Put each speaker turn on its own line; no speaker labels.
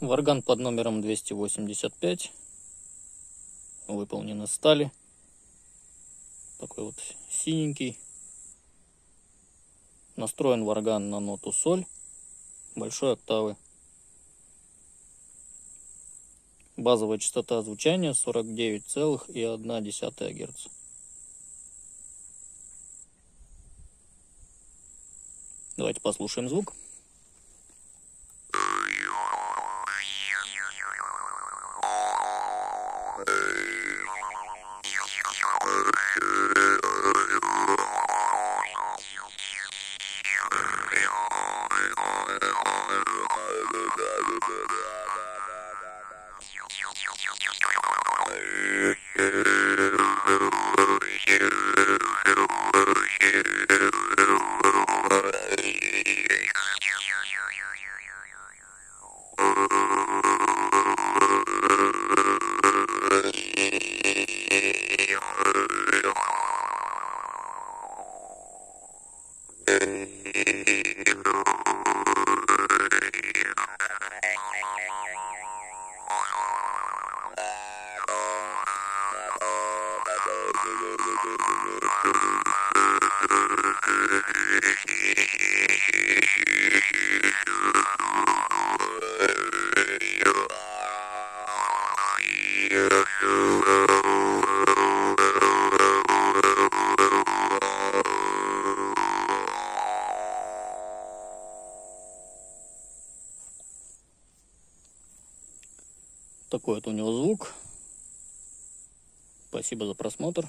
Варган под номером 285. Выполнен из стали. Такой вот синенький. Настроен варган на ноту соль большой октавы. Базовая частота звучания 49,1 Гц. Давайте послушаем звук. Blah, blah. Yeah. Такой вот у него звук. Спасибо за просмотр.